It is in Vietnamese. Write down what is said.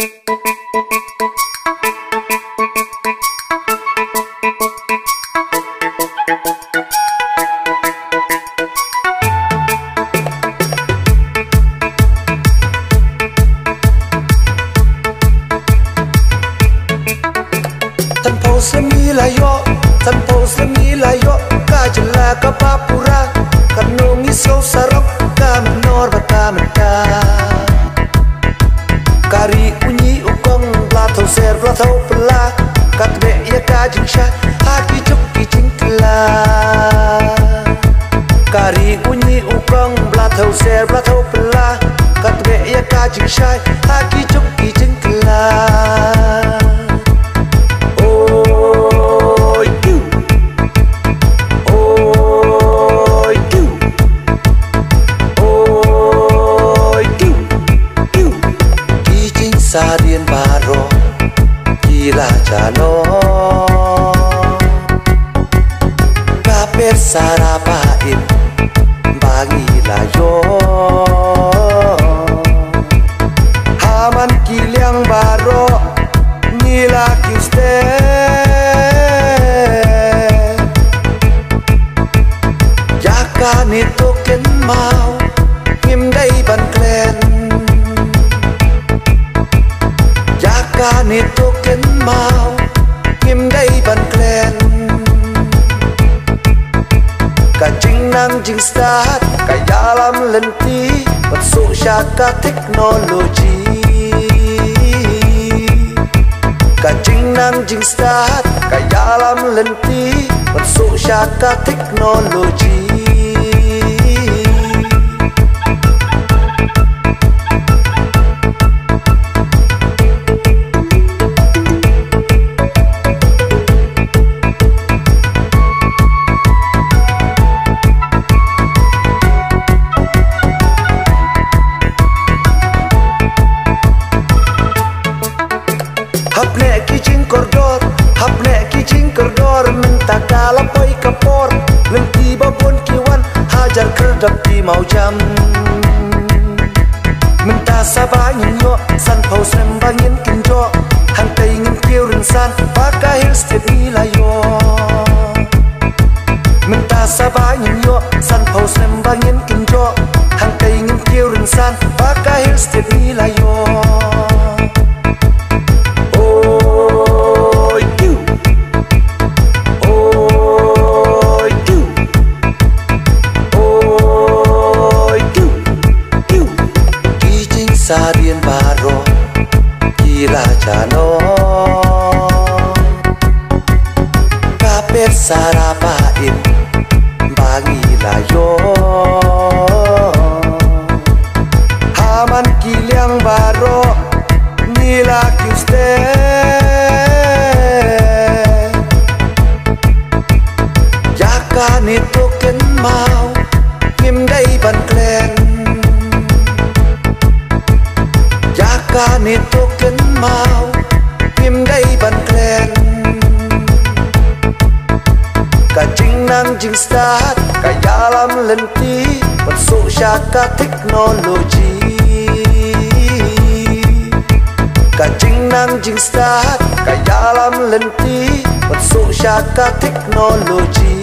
Tan paus la mila yo, tan paus la mila yo, kajala kapapura. pula Kak dek ya kajing syah, Hati cuki cingkila Kari unyi ukong Bla thâu xe bla thâu pula Kak dek ya kajing syah Hati cuki cingkila xa điên playa no Kapir sarapain Bagila yo. Haman kiliang baro Nila kiste. Jaka token ma nang jing start Kai dalam lenti Masuk syaka teknologi Kajing nang jing start Kai dalam lenti Masuk syaka teknologi Hapne kijing kordor Hapne kijing kordor Minta kalah boy kapor Nanti babon kiwan Hajar đập di mau chậm mình ta jam Minta sabah nyok San phao xem ba nhin kinh cho hang tây nhin kêu pau sembangin kinjok Hantai ngin piu rinsan Pakai mình ta nilayo Minta sabah nyok San phao xem ba sarien baro kila jano. Kapet sarapain bangi layo. Haman kiliang baro nila kiste. Jakan itu នេទុកិនមកពីមដៃបានក្លែនកាជីងណាំជីងស្តាតកាយ៉ាឡំលិនទីបន្សុជាកាតិកណូឡូជីកាជីងណាំជីងស្តាតកាយ៉ាឡំលិនទីបន្សុជាកាតិកណូឡូជី